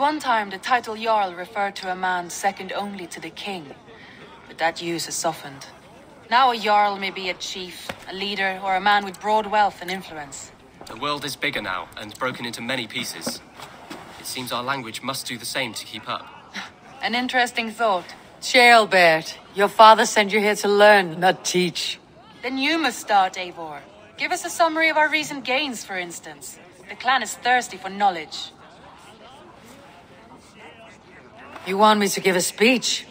one time, the title Jarl referred to a man second only to the king. But that use has softened. Now a Jarl may be a chief, a leader, or a man with broad wealth and influence. The world is bigger now, and broken into many pieces. It seems our language must do the same to keep up. An interesting thought. Ceolbert, your father sent you here to learn, not teach. Then you must start, Eivor. Give us a summary of our recent gains, for instance. The clan is thirsty for knowledge. You want me to give a speech?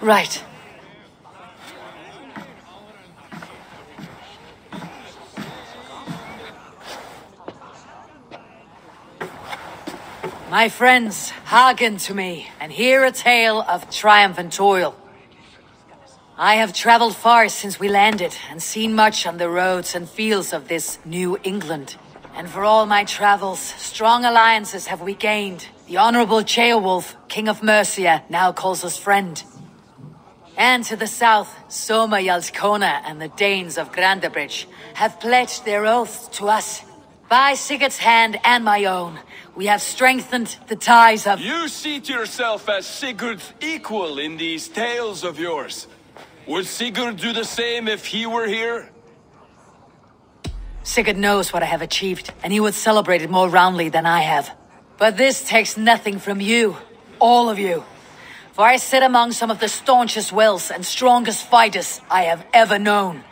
Right. My friends, hearken to me and hear a tale of triumph and toil. I have traveled far since we landed and seen much on the roads and fields of this New England. And for all my travels, strong alliances have we gained. The Honorable Ceolwulf, King of Mercia, now calls us friend. And to the south, Soma Jarlskona and the Danes of Grantebridge have pledged their oaths to us. By Sigurd's hand and my own, we have strengthened the ties of- You seat yourself as Sigurd's equal in these tales of yours. Would Sigurd do the same if he were here? Sigurd knows what I have achieved, and he would celebrate it more roundly than I have. But this takes nothing from you, all of you. For I sit among some of the staunchest wills and strongest fighters I have ever known.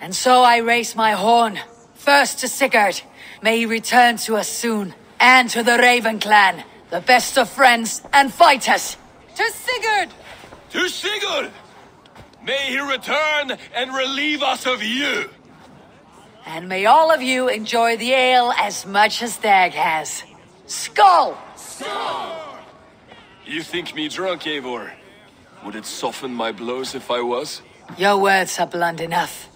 And so I raise my horn, first to Sigurd. May he return to us soon. And to the Raven clan, the best of friends and fighters. To Sigurd! To Sigurd! May he return and relieve us of you! And may all of you enjoy the ale as much as Dag has. Skull! Skull! You think me drunk, Eivor? Would it soften my blows if I was? Your words are blunt enough,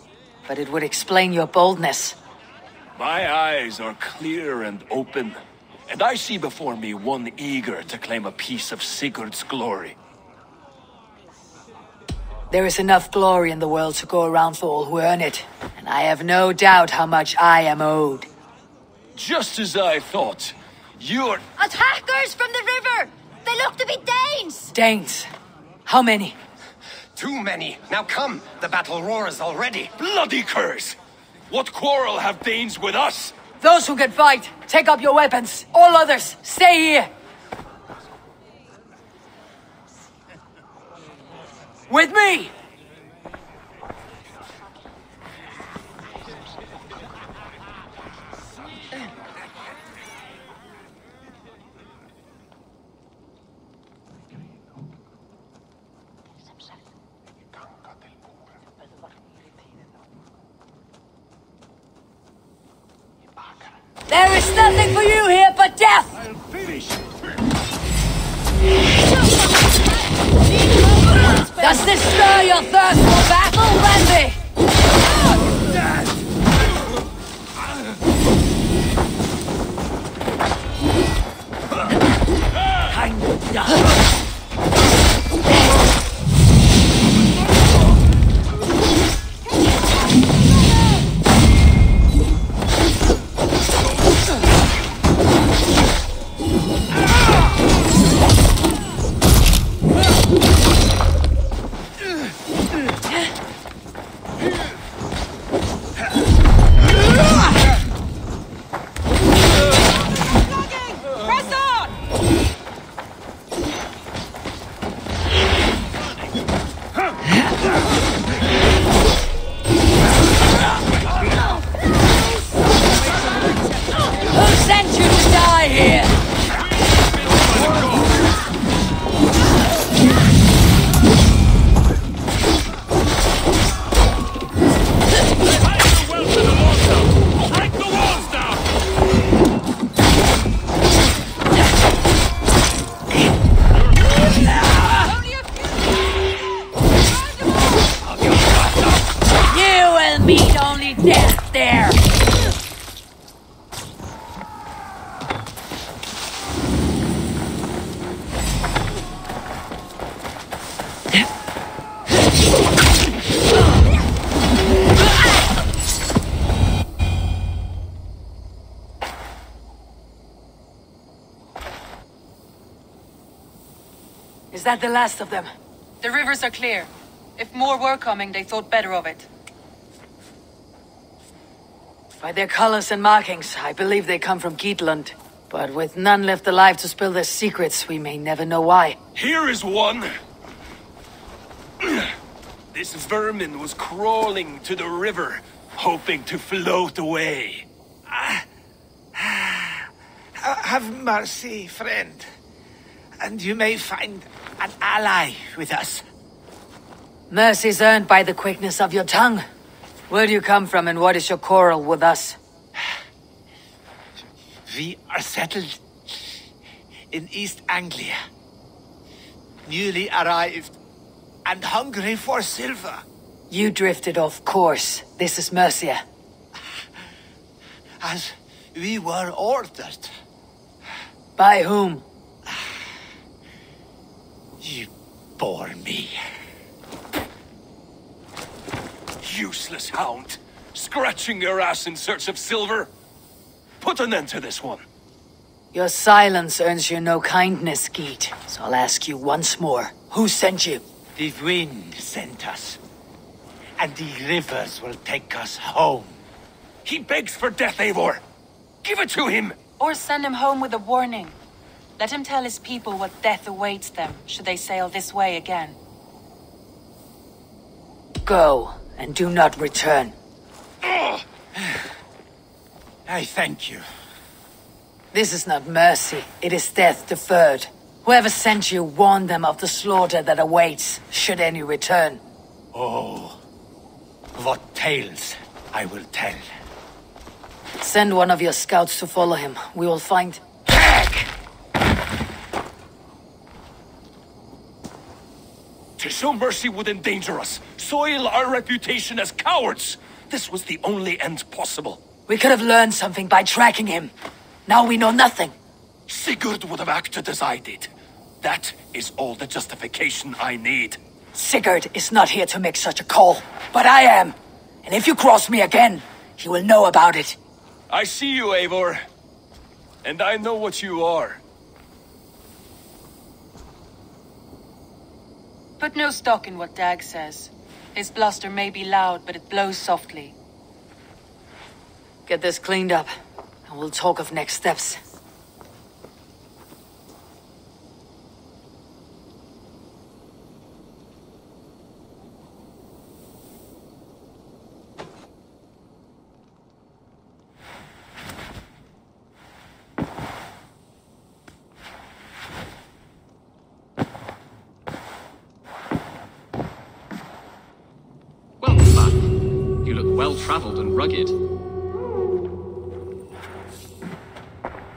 but it would explain your boldness. My eyes are clear and open, and I see before me one eager to claim a piece of Sigurd's glory. There is enough glory in the world to go around for all who earn it, and I have no doubt how much I am owed. Just as I thought. You're... Attackers from the river! They look to be Danes! Danes. How many? Too many. Now come. The battle roars already. Bloody curse! What quarrel have Danes with us? Those who can fight, take up your weapons. All others, stay here. With me! There is nothing for you here but death! Does this stir your thirst for battle, Randvi? Kind of that the last of them? The rivers are clear. If more were coming, they thought better of it. By their colors and markings, I believe they come from Geatland. But with none left alive to spill their secrets, we may never know why. Here is one. This vermin was crawling to the river, hoping to float away. Ah. Have mercy, friend. And you may find an ally with us. Mercy's earned by the quickness of your tongue. Where do you come from and what is your quarrel with us? We are settled in East Anglia. Newly arrived and hungry for silver. You drifted off course. This is Mercia. As we were ordered. By whom? You bore me. Useless hound. Scratching your ass in search of silver. Put an end to this one. Your silence earns you no kindness, Geat. So I'll ask you once more. Who sent you? The wind sent us. And the rivers will take us home. He begs for death, Eivor. Give it to him. Or send him home with a warning. Let him tell his people what death awaits them, should they sail this way again. Go, and do not return. I thank you. This is not mercy, it is death deferred. Whoever sent you warned them of the slaughter that awaits, should any return. Oh, what tales I will tell. Send one of your scouts to follow him. We will find... To show mercy would endanger us, soil our reputation as cowards. This was the only end possible. We could have learned something by tracking him. Now we know nothing. Sigurd would have acted as I did. That is all the justification I need. Sigurd is not here to make such a call, but I am. And if you cross me again, he will know about it. I see you, Eivor. And I know what you are. Put no stock in what Dag says. His bluster may be loud, but it blows softly. Get this cleaned up, and we'll talk of next steps. Well traveled and rugged.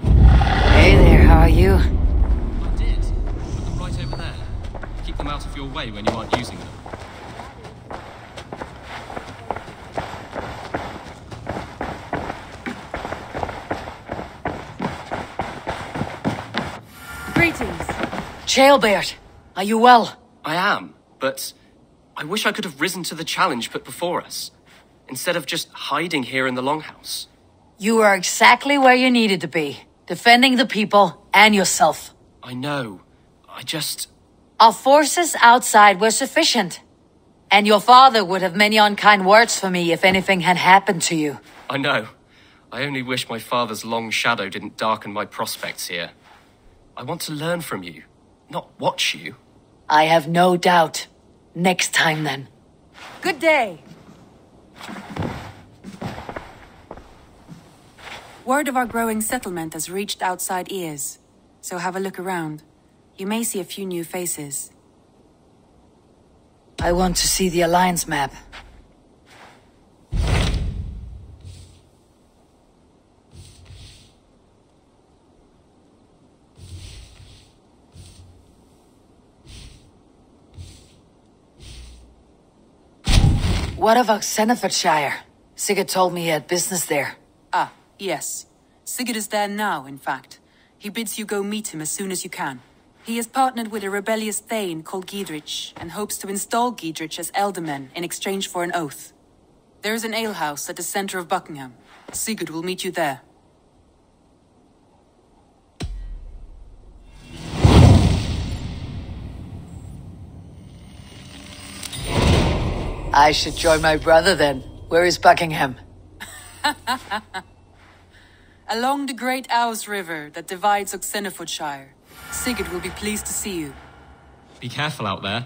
Hey there, how are you? I did. Put them right over there. Keep them out of your way when you aren't using them. Greetings. Ceolbert, are you well? I am, but I wish I could have risen to the challenge put before us, instead of just hiding here in the Longhouse. You are exactly where you needed to be, defending the people and yourself. I know. I just. Our forces outside were sufficient. And your father would have many unkind words for me if anything had happened to you. I know. I only wish my father's long shadow didn't darken my prospects here. I want to learn from you, not watch you. I have no doubt. Next time, then. Good day. Word of our growing settlement has reached outside ears, so have a look around. You may see a few new faces. I want to see the Alliance map. What of Oxenfordshire? Sigurd told me he had business there. Ah, yes. Sigurd is there now, in fact. He bids you go meet him as soon as you can. He has partnered with a rebellious Thane called Giedrich, and hopes to install Giedrich as Ealdorman in exchange for an oath. There is an alehouse at the center of Buckingham. Sigurd will meet you there. I should join my brother then. Where is Buckingham? Along the great Ouse River that divides Oxenfordshire. Sigurd will be pleased to see you. Be careful out there.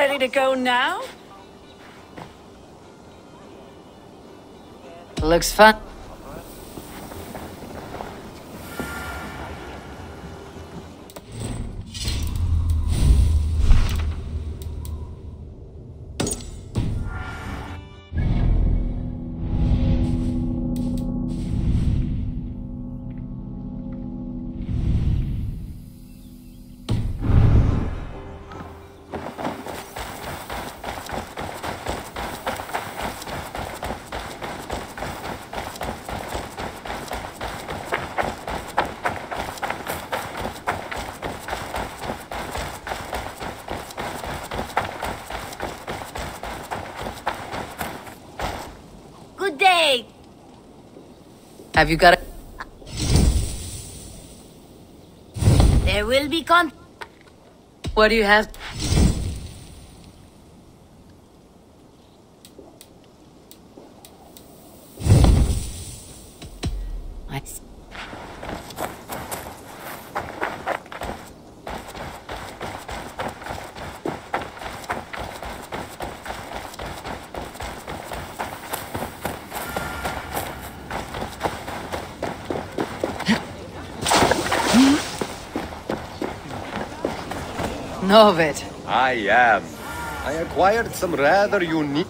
Ready to go now? Looks fun. Have you got a... There will be con. What do you have? Of it. I am. I acquired some rather unique.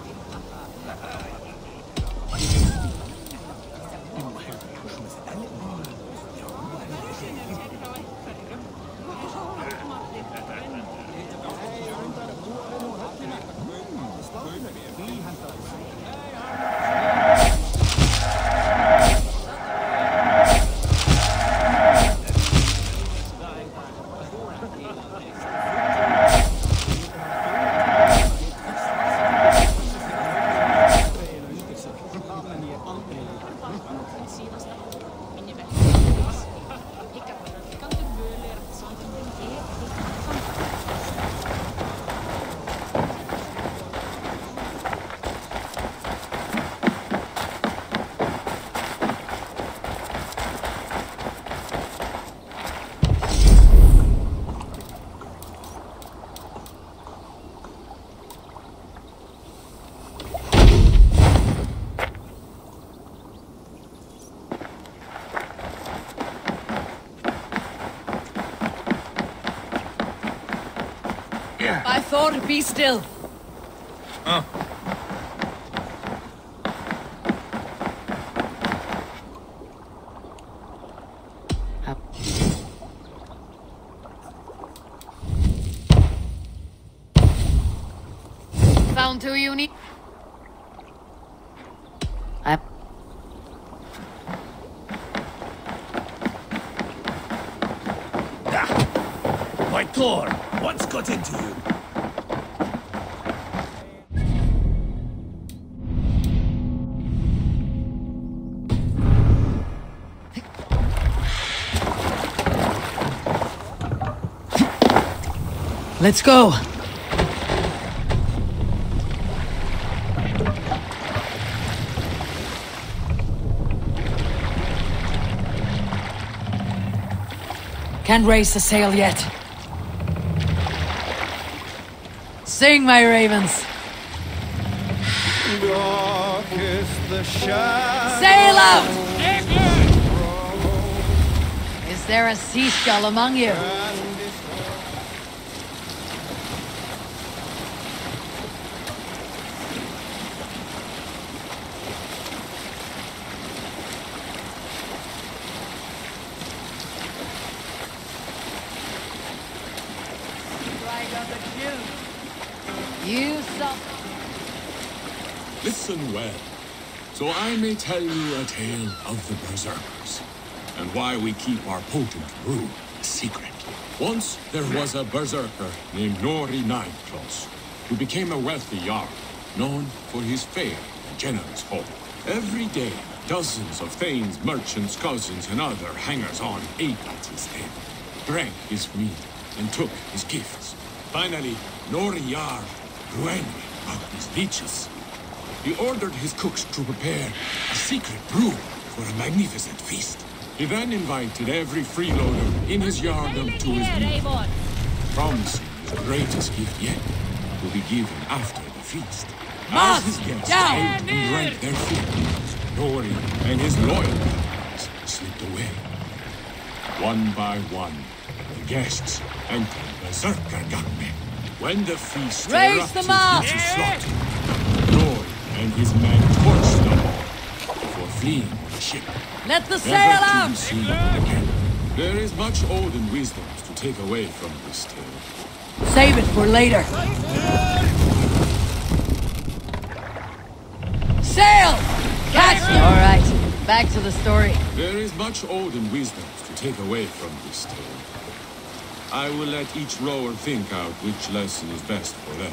Be still. Let's go. Can't raise the sail yet. Sing, my ravens. Sail out! Is there a seashell among you? You saw. Listen well, I tell you a tale of the Berserkers, and why we keep our potent brew secret. Once there was a Berserker named Nori Nineclaws, who became a wealthy Jarl, known for his fair and generous home. Every day, dozens of thanes, merchants, cousins, and other hangers-on ate at his table, drank his mead, and took his gifts. Finally, Nori Jarl grew angry about his leeches. He ordered his cooks to prepare a secret brew for a magnificent feast. He then invited every freeloader in his jarldom to his meal, promising the greatest gift yet will be given after the feast. As his guests ate and drank their fill, Nori and his loyal guards slipped away. One by one, the guests entered Berserker Gangne. When the feast erupted the into slaughter, and his men torched them all before fleeing on a ship. Let the sail out! There is much olden wisdom to take away from this tale. Save it for later. Sail! Catch them! All right, back to the story. There is much olden wisdom to take away from this tale. I will let each rower think out which lesson is best for them.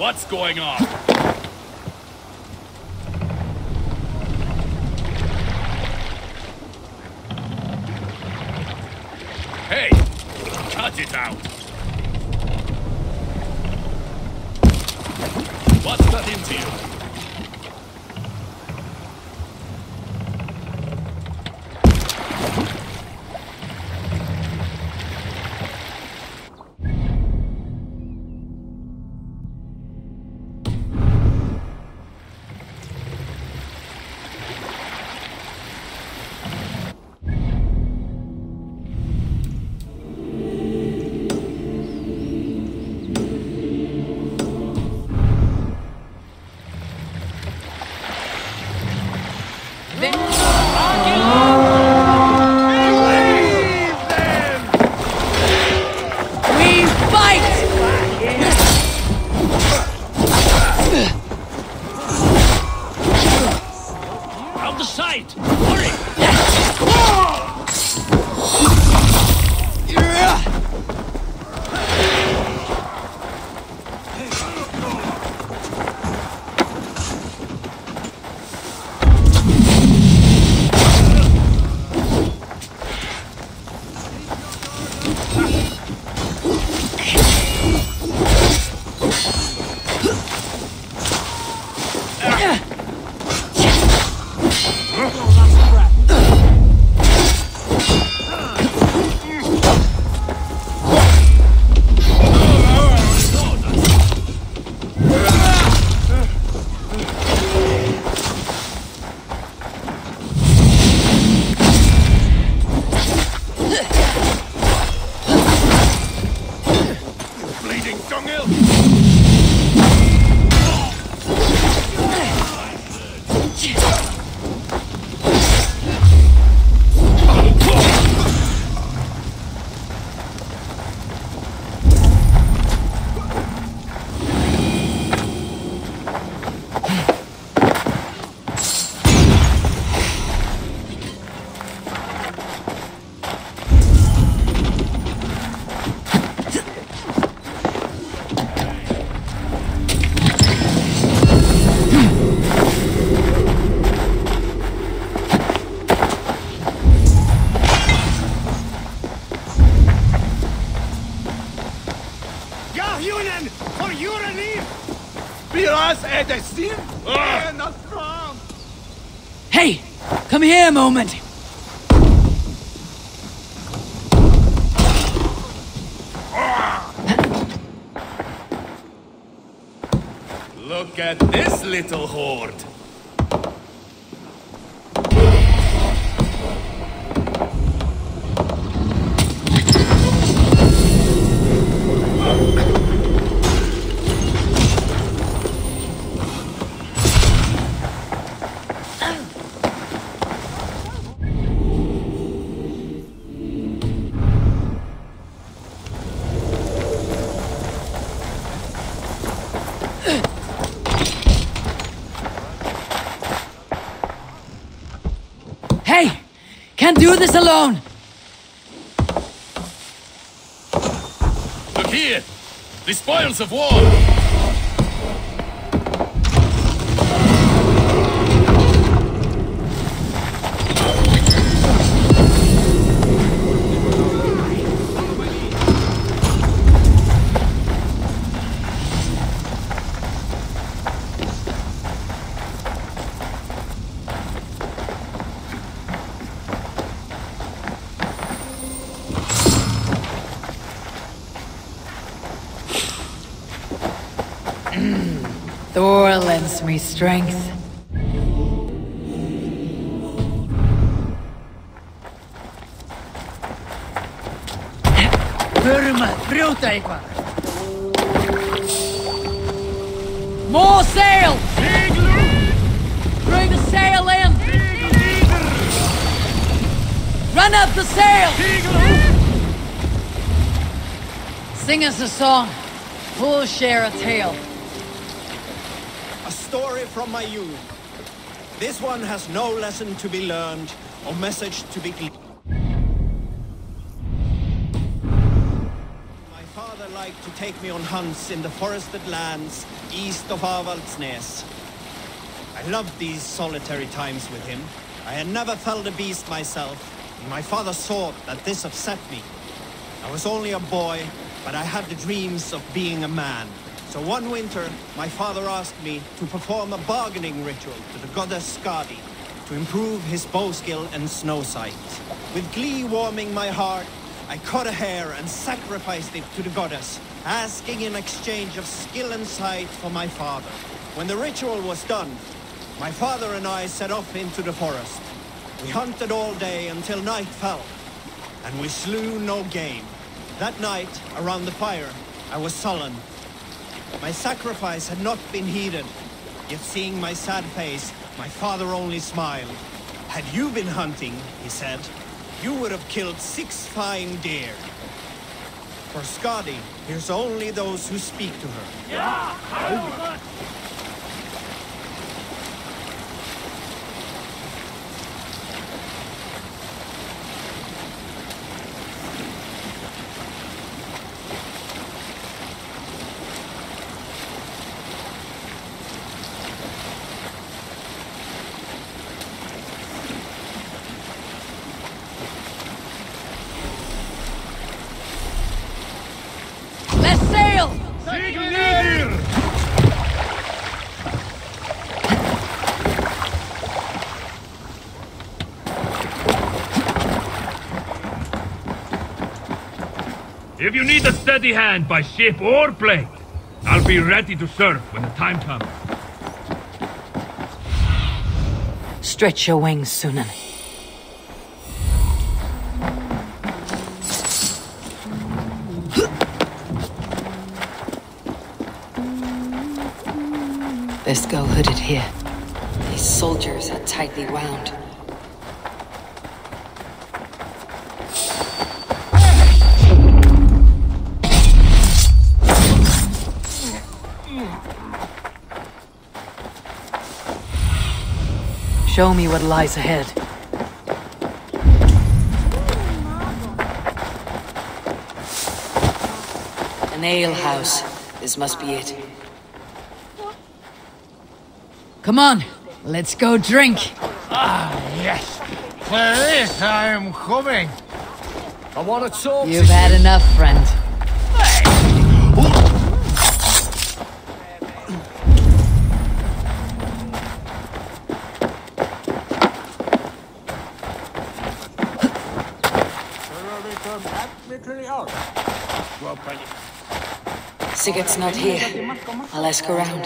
What's going on? Hey! Cut it out! Come a moment! Look at this little horde. Alone! Look here! The spoils of war! Lends strength. More sail! Bring the sail in! Run up the sail! Sing us a song. We'll share a tale. Story from my youth. This one has no lesson to be learned or message to be gleaned. My father liked to take me on hunts in the forested lands east of Avaldsnes. I loved these solitary times with him. I had never felled a beast myself, and my father saw that this upset me. I was only a boy, but I had the dreams of being a man. So one winter, my father asked me to perform a bargaining ritual to the goddess Skadi to improve his bow skill and snow sight. With glee warming my heart, I cut a hair and sacrificed it to the goddess, asking in exchange of skill and sight for my father. When the ritual was done, my father and I set off into the forest. We hunted all day until night fell, and we slew no game. That night, around the fire, I was sullen. My sacrifice had not been heeded, yet seeing my sad face, my father only smiled. Had you been hunting, he said, you would have killed six fine deer. For Skadi hears only those who speak to her. Let's sail! If you need a steady hand by ship or plane, I'll be ready to serve when the time comes. Stretch your wings, Sýnin. Lies ahead. An ale house. This must be it. Come on, let's go drink. Ah, yes. For this I am coming. I want to talk You've to had you. enough, friend. Sigurd's not here. I'll ask around.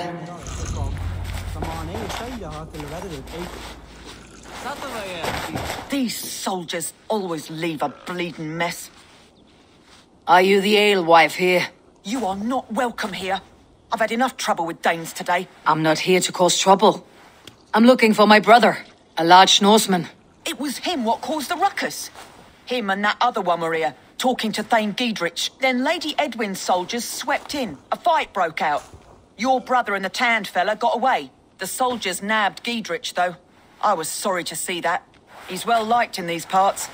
These soldiers always leave a bleeding mess. Are you the alewife here? You are not welcome here. I've had enough trouble with Danes today. I'm not here to cause trouble. I'm looking for my brother, a large Norseman. It was him what caused the ruckus. Him and that other one were here, talking to Thane Giedrich. Then Lady Eadwyn's soldiers swept in. A fight broke out. Your brother and the tanned fella got away. The soldiers nabbed Giedrich, though. I was sorry to see that. He's well liked in these parts.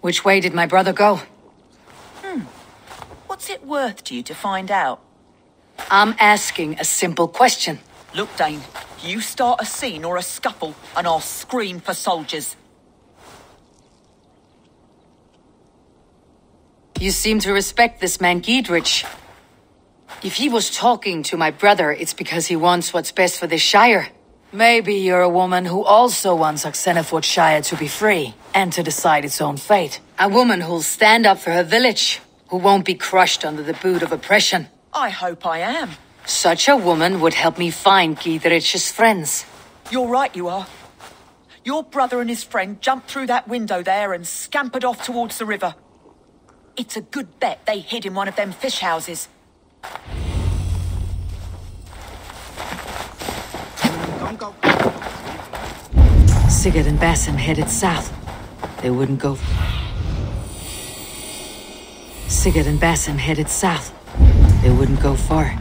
Which way did my brother go? Hmm. What's it worth to you to find out? I'm asking a simple question. Look, Dane, you start a scene or a scuffle, and I'll scream for soldiers. You seem to respect this man Giedrich. If he was talking to my brother, it's because he wants what's best for this Shire. Maybe you're a woman who also wants Oxenford Shire to be free and to decide its own fate. A woman who'll stand up for her village, who won't be crushed under the boot of oppression. I hope I am. Such a woman would help me find Giedrich's friends. You're right, you are. Your brother and his friend jumped through that window there and scampered off towards the river. It's a good bet they hid in one of them fish houses. Sigurd and Basim headed south. They wouldn't go... Sigurd and Basim headed south. They wouldn't go far.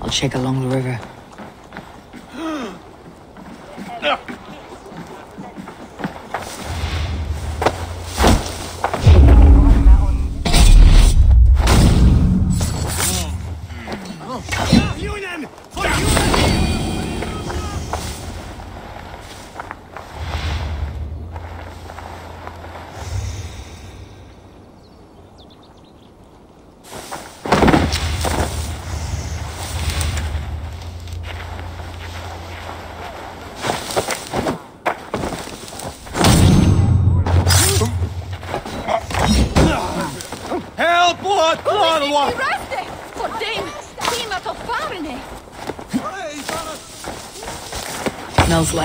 I'll check along the river.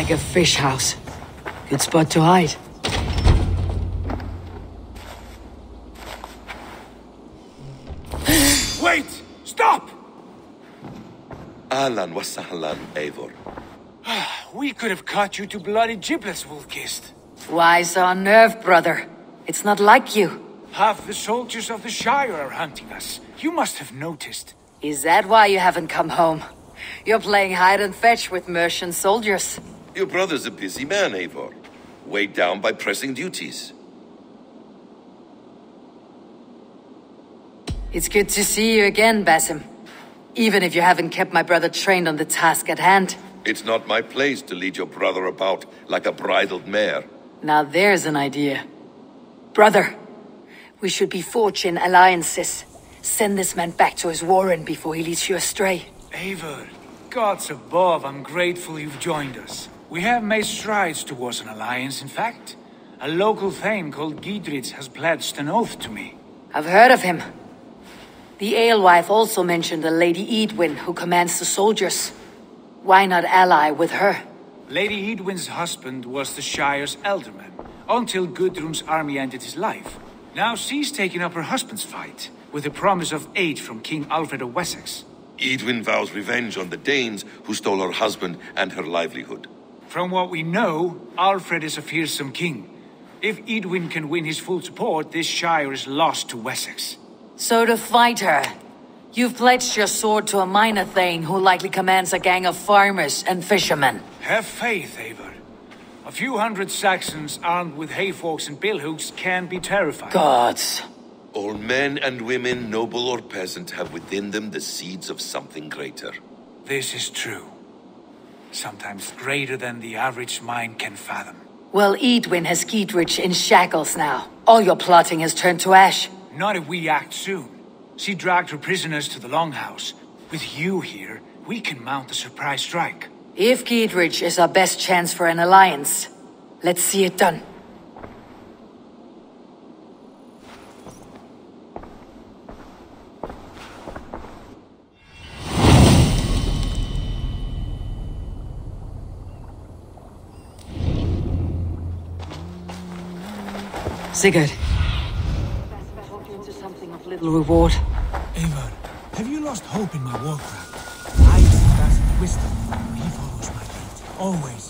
like a fish house. Good spot to hide. Wait! Stop! Ahlan wa sahlan, Eivor. we could have cut you to bloody giblets, Wolf-Kissed. Why so unnerved, brother? It's not like you. Half the soldiers of the Shire are hunting us. You must have noticed. Is that why you haven't come home? You're playing hide and fetch with Mercian soldiers. Your brother's a busy man, Eivor. Weighed down by pressing duties. It's good to see you again, Basim. Even if you haven't kept my brother trained on the task at hand. It's not my place to lead your brother about like a bridled mare. Now there's an idea. Brother, we should be forging alliances. Send this man back to his warren before he leads you astray. Eivor, gods above, I'm grateful you've joined us. We have made strides towards an alliance, in fact. A local thane called Giedrich has pledged an oath to me. I've heard of him. The alewife also mentioned a Lady Eadwyn who commands the soldiers. Why not ally with her? Lady Eadwyn's husband was the Shire's ealdorman, until Guthrum's army ended his life. Now she's taking up her husband's fight, with the promise of aid from King Alfred of Wessex. Eadwyn vows revenge on the Danes who stole her husband and her livelihood. From what we know, Alfred is a fearsome king. If Eadwyn can win his full support, this Shire is lost to Wessex. So to fight her, you've pledged your sword to a minor thane who likely commands a gang of farmers and fishermen. Have faith, Eivor. A few hundred Saxons armed with hayforks and billhooks can be terrifying. Gods. All men and women, noble or peasant, have within them the seeds of something greater. This is true. Sometimes greater than the average mind can fathom. Well, Eadwyn has Giedrich in shackles now. All your plotting has turned to ash. Not if we act soon. She dragged her prisoners to the Longhouse. With you here, we can mount a surprise strike. If Giedrich is our best chance for an alliance, let's see it done. Sigurd. Little reward. Eivor, have you lost hope in my warcraft? I see Basim wisdom. He follows my lead. Always.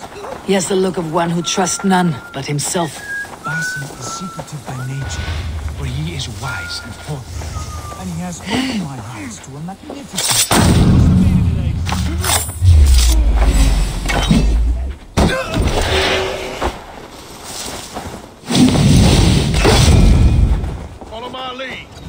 He has the look of one who trusts none but himself. Basim is secretive by nature, for he is wise and forthright. And he has opened my eyes to a magnificent... My lead.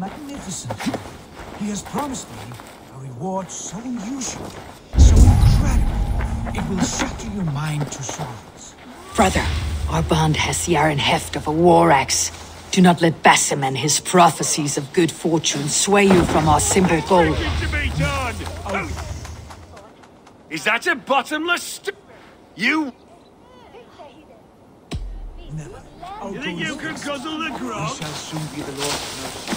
Eyes to a magnificent. He has promised me a reward so unusual, so incredible, it will shatter your mind to shards. Brother, our bond has the iron heft of a war axe. Do not let Basim and his prophecies of good fortune sway you from our simple goal. to be done. Oh. Is that a bottomless st- You... think you can guzzle the We shall soon be the Lord's nurse.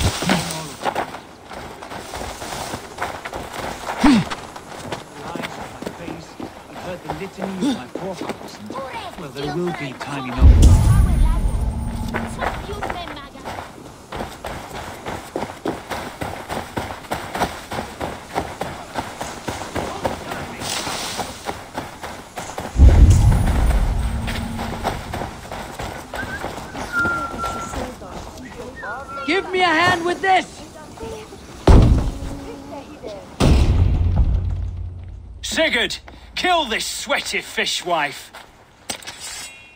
I've heard the litany of my forefathers, and, well, there will be time enough. Give me a hand with this! Kill this sweaty fishwife.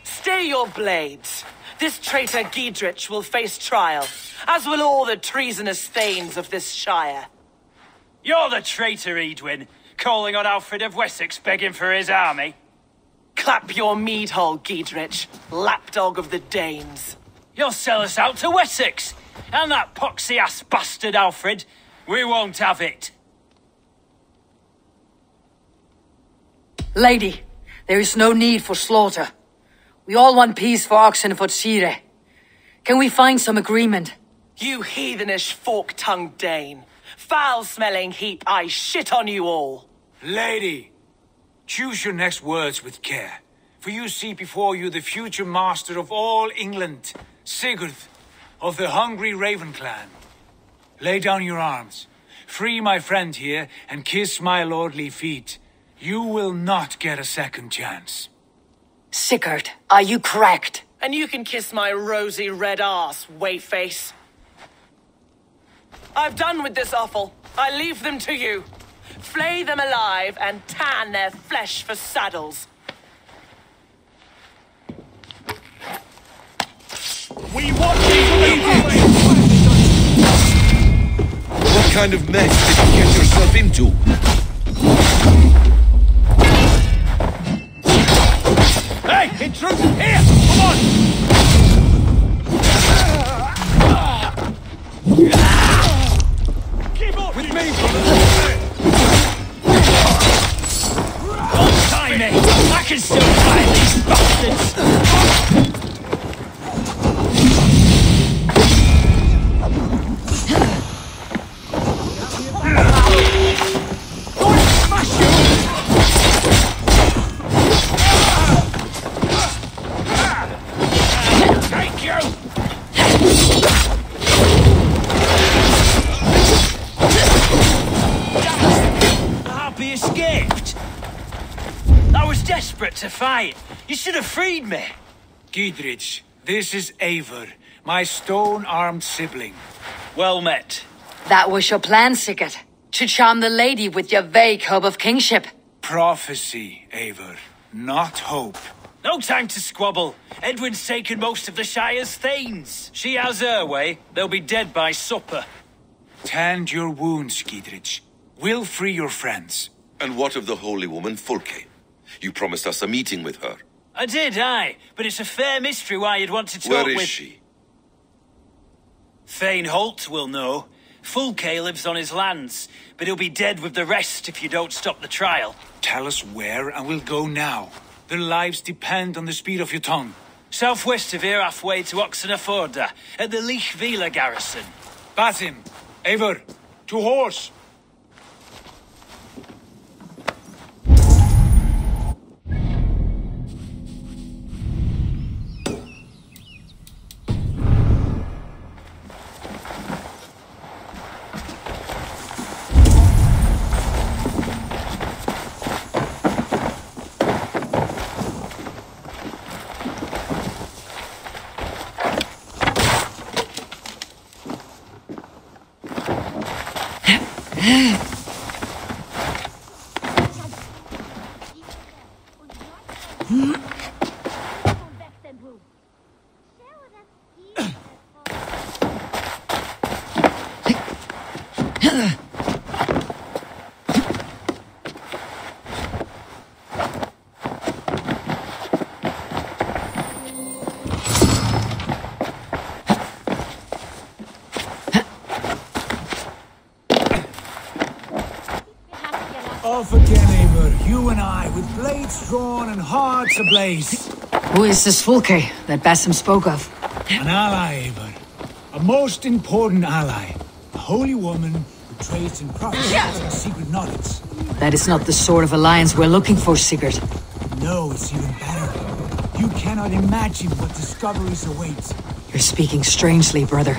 Stay your blades. This traitor Giedrich will face trial, as will all the treasonous thanes of this shire. You're the traitor, Eadwyn, calling on Alfred of Wessex begging for his army. Clap your mead hole, Giedrich, lapdog of the Danes. You'll sell us out to Wessex, and that poxy ass bastard Alfred. We won't have it. Lady, there is no need for slaughter. We all want peace for Oxenefordscire. Can we find some agreement? You heathenish fork-tongued Dane. Foul-smelling heap, I shit on you all. Lady, choose your next words with care, for you see before you the future master of all England, Sigurd of the hungry Raven clan. Lay down your arms, free my friend here, and kiss my lordly feet. You will not get a second chance. Sigurd, are you cracked? And you can kiss my rosy red ass, wayface. I've done with this offal. I leave them to you. Flay them alive and tan their flesh for saddles. We want these What kind of mess did you get yourself into? Giedrich, this is Eivor, my stone-armed sibling. Well met. That was your plan, Sigurd. To charm the lady with your vague hope of kingship. Prophecy, Eivor, not hope. No time to squabble. Eadwyn's taken most of the Shire's thanes. She has her way. They'll be dead by supper. Tend your wounds, Giedrich. We'll free your friends. And what of the holy woman Fulke? You promised us a meeting with her. I did, aye. But it's a fair mystery why you'd want to talk Where is with... she? Thane Holt will know. Fulke lives on his lands, but he'll be dead with the rest if you don't stop the trial. Tell us where, and we'll go now. Their lives depend on the speed of your tongue. Southwest of here, halfway to Oxenaforda, at the Lichvila garrison. Basim, Eivor, to horse! Off again, Eivor. You and I, with blades drawn and hearts ablaze. Who is this Fulke that Basim spoke of? An ally, Eivor. A most important ally. A holy woman who trades in prophecy and secret knowledge. That is not the sort of alliance we're looking for, Sigurd. No, it's even better. You cannot imagine what discoveries await. You're speaking strangely, brother.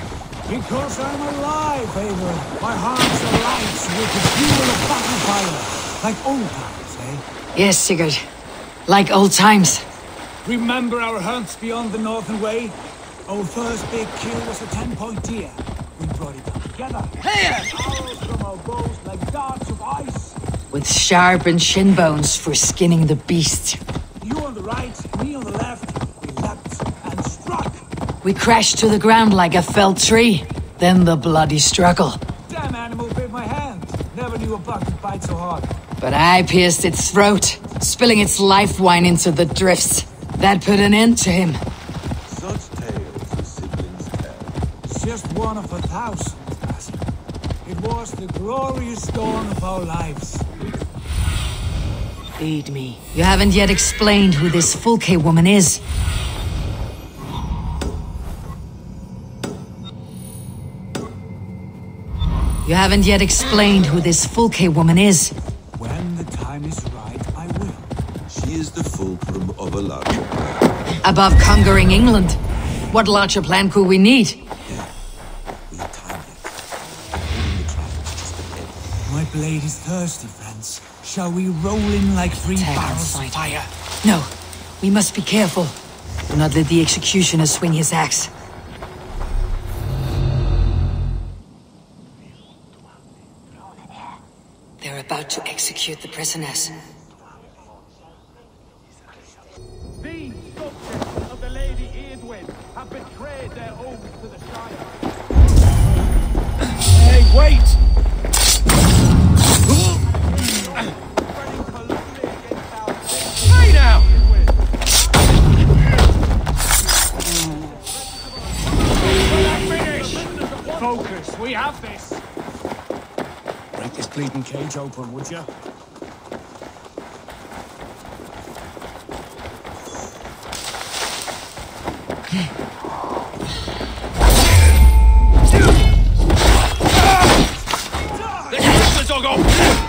Because I'm alive, Eivor. My heart's alight with the fuel of battle fire. Like old times, eh? Yes, Sigurd. Like old times. Remember our hunts beyond the Northern Way? Our first big kill was a ten-point deer. We brought it down together. Arrows from our bows like darts of ice. With sharpened shin bones for skinning the beast. You on the right, me on the left. We leapt and struck. We crashed to the ground like a felled tree. Then the bloody struggle. But I pierced its throat, spilling its life wine into the drifts. That put an end to him. Such tales the siblings tell. It's just one of a thousand, Basim. It was the glorious dawn of our lives. Aid me. You haven't yet explained who this Fulke woman is. You haven't yet explained who this Fulke woman is. When the time is right, I will. She is the fulcrum of a larger plan. Above conquering England, what larger plan could we need? My blade is thirsty, friends. Shall we roll in like three Attack on barrels of fire? No, we must be careful. Do not let the executioner swing his axe. They're about to execute the prisoners. Focus, we have this! Break this bleeding cage open, would you? Let's all go!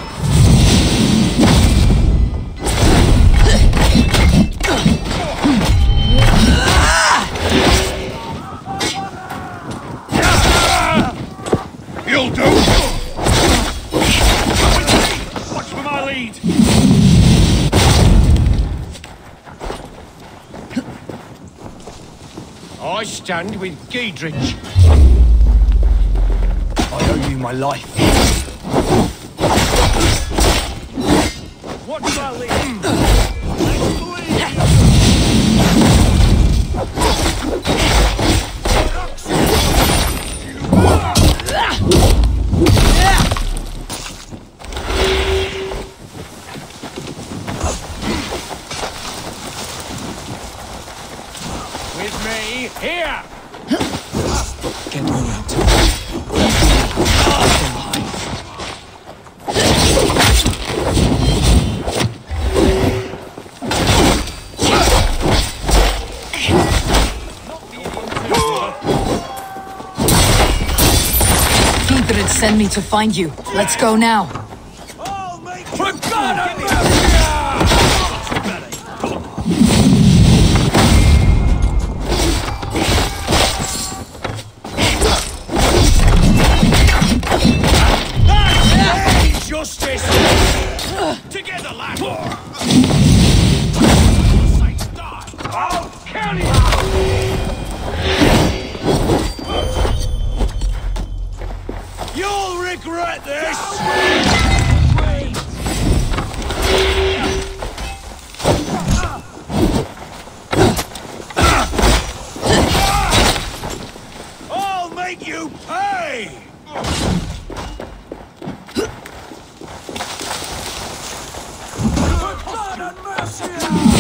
Stand with Giedrich. I owe you my life. To find you. Let's go now. Yeah.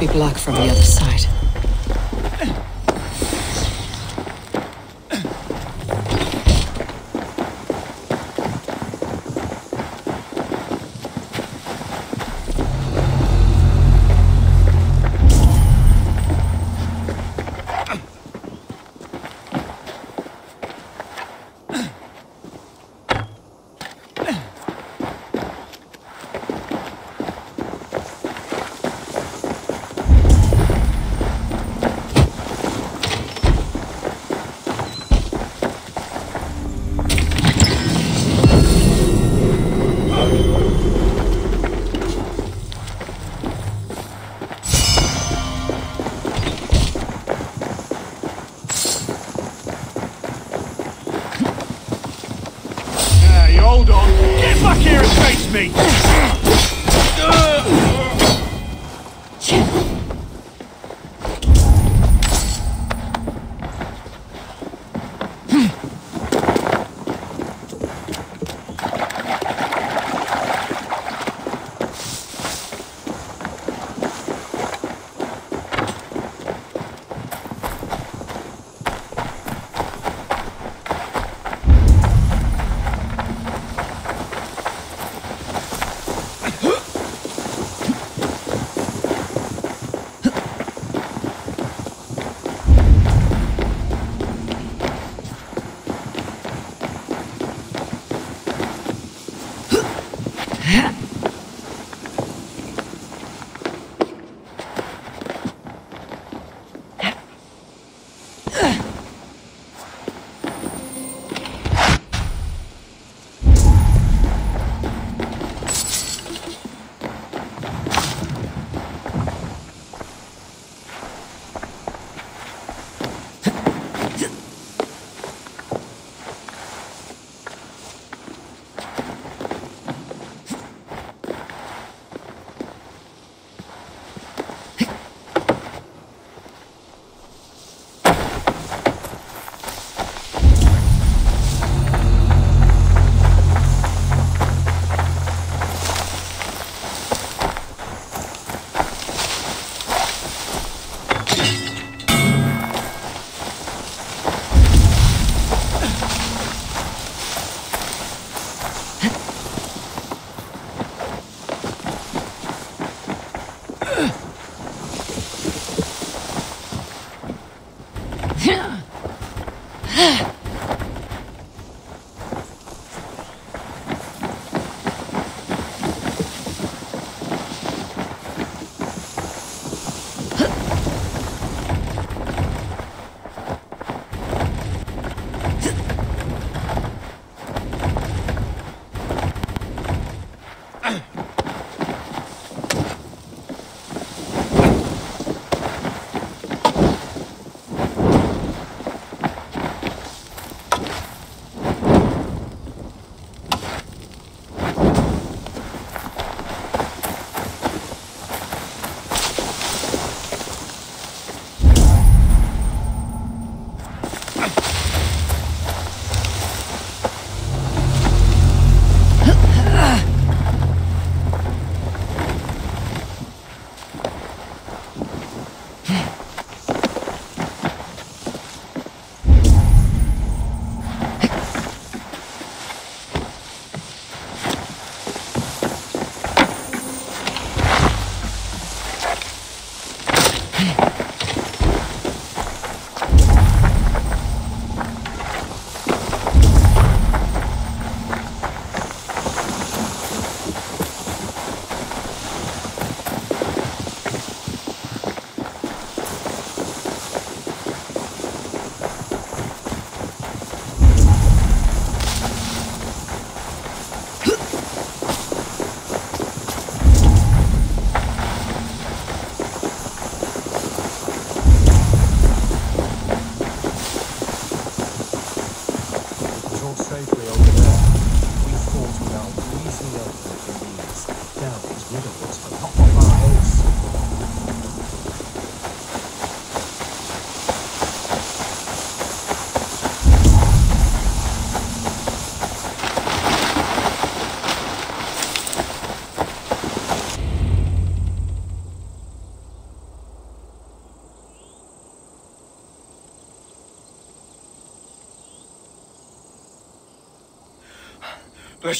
Be black from the other side. Nidavellir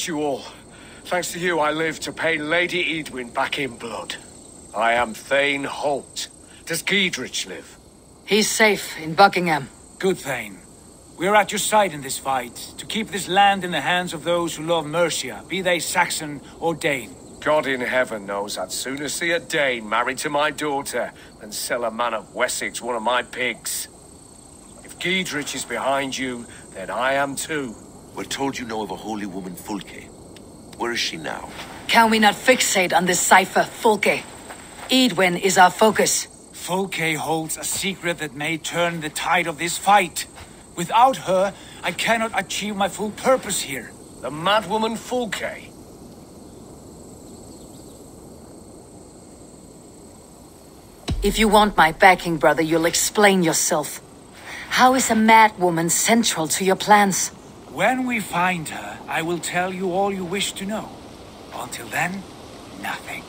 Bless you all. Thanks to you, I live to pay Lady Eadwyn back in blood. I am Thane Holt. Does Giedrich live? He's safe in Buckingham. Good, Thane. We are at your side in this fight, to keep this land in the hands of those who love Mercia, be they Saxon or Dane. God in heaven knows I'd sooner see a Dane married to my daughter than sell a man of Wessex one of my pigs. If Giedrich is behind you, then I am too. We're told you know of a holy woman, Fulke. Where is she now? Can we not fixate on this cipher, Fulke? Eadwyn is our focus. Fulke holds a secret that may turn the tide of this fight. Without her, I cannot achieve my full purpose here. The madwoman Fulke? If you want my backing, brother, you'll explain yourself. How is a madwoman central to your plans? When we find her, I will tell you all you wish to know. Until then, nothing.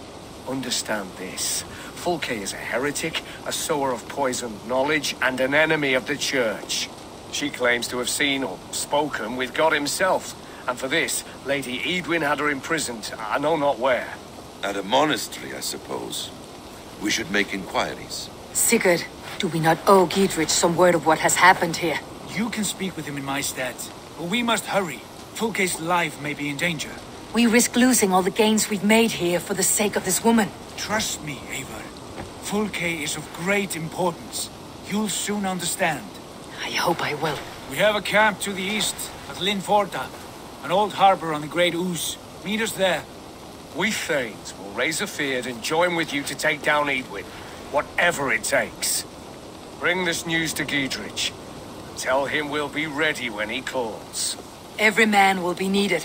Understand this. Fulke is a heretic, a sower of poisoned knowledge, and an enemy of the Church. She claims to have seen or spoken with God himself. And for this, Lady Eadwyn had her imprisoned, I know not where. At a monastery, I suppose. We should make inquiries. Sigurd, do we not owe Giedrich some word of what has happened here? You can speak with him in my stead, but we must hurry. Fulke's life may be in danger. We risk losing all the gains we've made here for the sake of this woman. Trust me, Eivor. Fulke is of great importance. You'll soon understand. I hope I will. We have a camp to the east at Linforta, an old harbor on the Great Ouse. Meet us there. We Thanes will raise a fyrd and join with you to take down Eadwyn, whatever it takes. Bring this news to Giedrich. Tell him we'll be ready when he calls. Every man will be needed.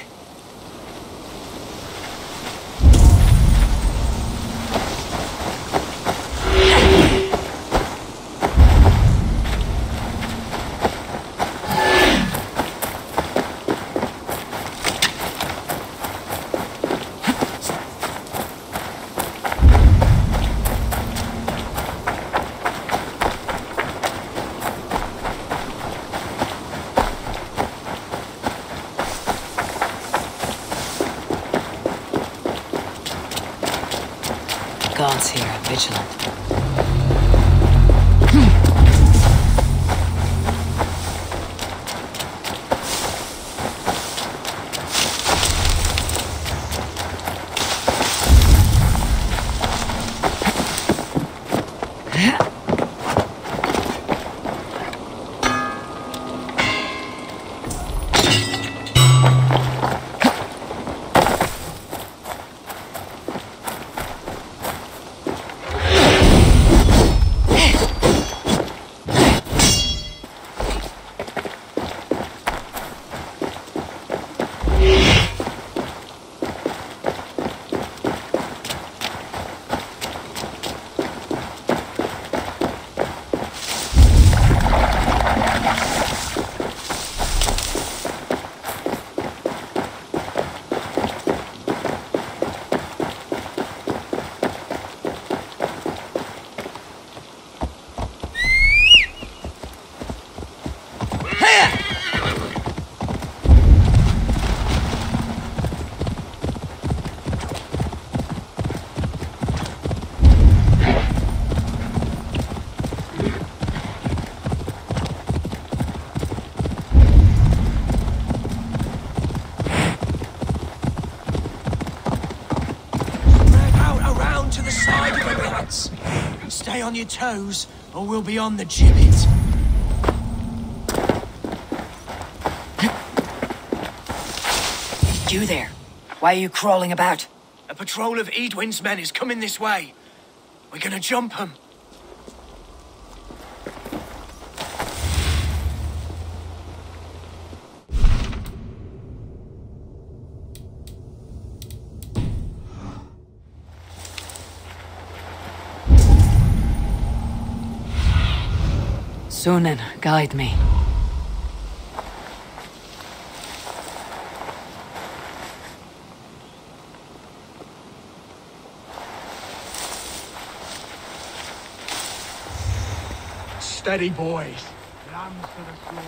Toes, or we'll be on the gibbet. You there. Why are you crawling about? A patrol of Eadwyn's men is coming this way. We're gonna jump 'em. Sunan, guide me. Steady, boys. Lambs to the slaughter.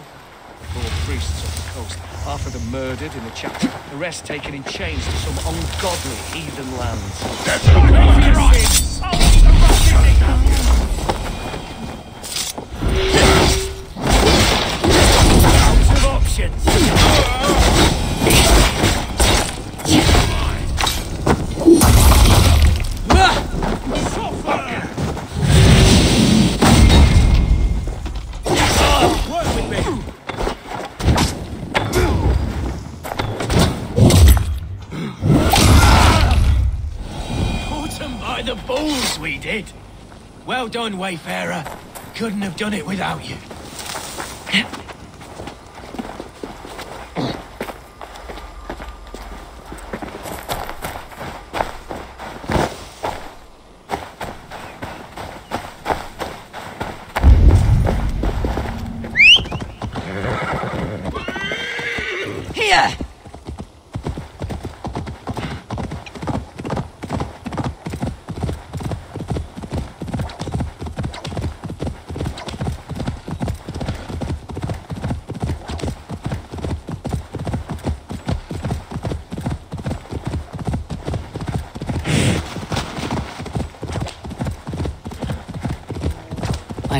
Four priests off the coast, half of them murdered in the chapter, the rest taken in chains to some ungodly heathen lands. That's Done, Wayfarer. Couldn't have done it without you. Here! I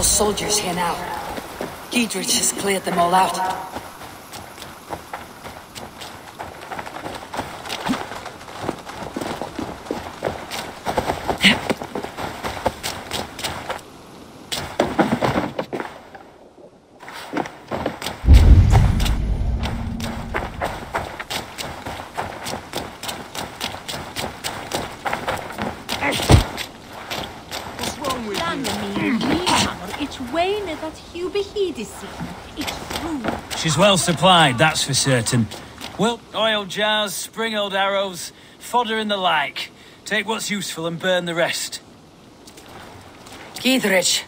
No soldiers here now. Giedrich has cleared them all out. It's Wayne that Hubie Hedisi. It's true. She's well supplied, that's for certain. Well, oil jars, spring-old arrows, fodder and the like. Take what's useful and burn the rest. Giedrich,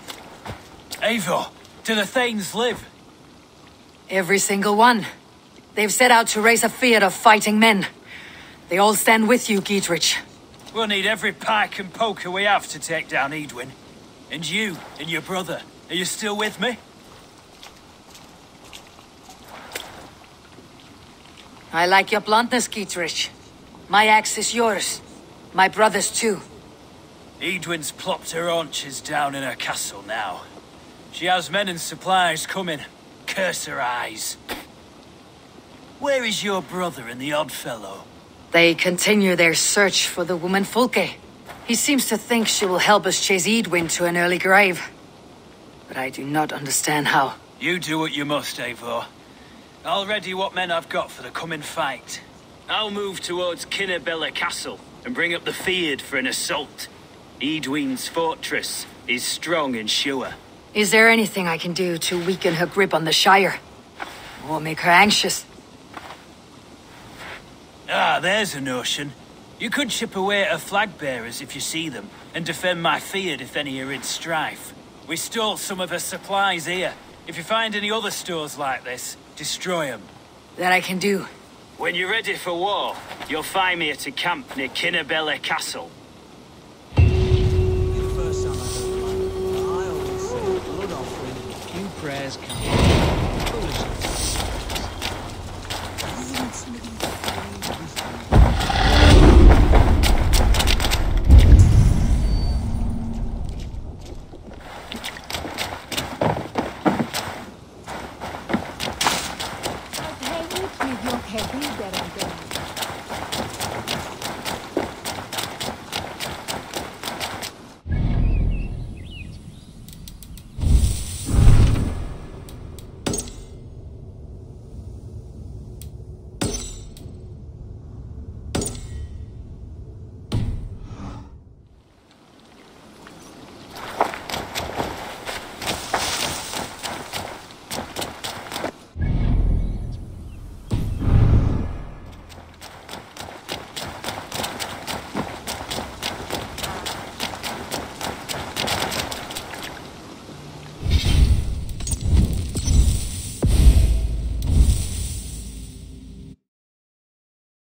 Eivor, do the Thanes live? every single one. They've set out to raise a fear of fighting men. They all stand with you, Giedrich. We'll need every pike and poker we have to take down Eadwyn. And you and your brother, are you still with me? I like your bluntness, Giedrich. My axe is yours. My brother's too. Eadwyn's plopped her haunches down in her castle now. She has men and supplies coming. Curse her eyes. Where is your brother and the odd fellow? They continue their search for the woman Fulke. He seems to think she will help us chase Eadwyn to an early grave. But I do not understand how. You do what you must, Eivor. I'll ready what men I've got for the coming fight. I'll move towards Kinnabella Castle and bring up the fyrd for an assault. Eadwyn's fortress is strong and sure. Is there anything I can do to weaken her grip on the Shire? Or make her anxious? Ah, there's a notion. You could chip away at her flag bearers if you see them, and defend my fyrd if any are in strife. We stole some of her supplies here. If you find any other stores like this, destroy them. That I can do. When you're ready for war, you'll find me at a camp near Kinnabella Castle.